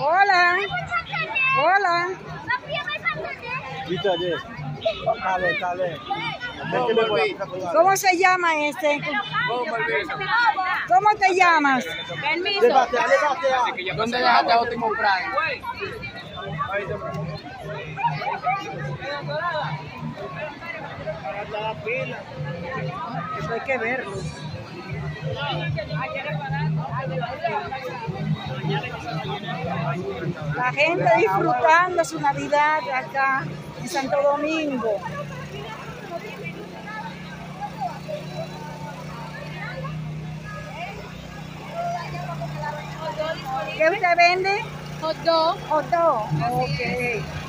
Hola, hola. ¿Cómo se llama este? ¿Cómo te llamas? ¿Dónde dejaste a Prime? Eso hay que verlo. La gente disfrutando su Navidad acá en Santo Domingo. ¿Qué usted vende? Hot dog. Hot dog. Ok.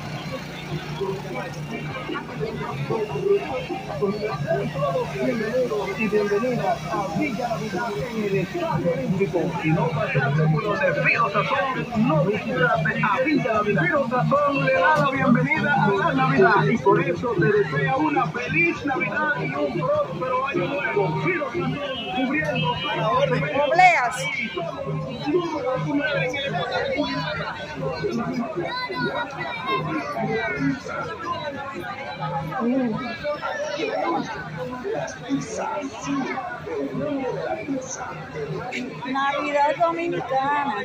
Y bienvenidas a Villa Navidad en el Estadio Olímpico. Si no pasaste por donde Fijo Sazón, no visitaste a Villa Navidad. Fijo Sazón le da la bienvenida a la Navidad y por eso te desea una feliz Navidad y un próspero año nuevo. Fijo Sazón. Obleas. Navidad Dominicana.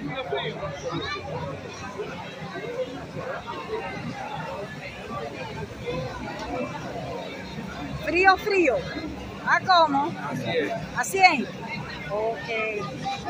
Frío, frío. ¿A cómo? A 100. Ok.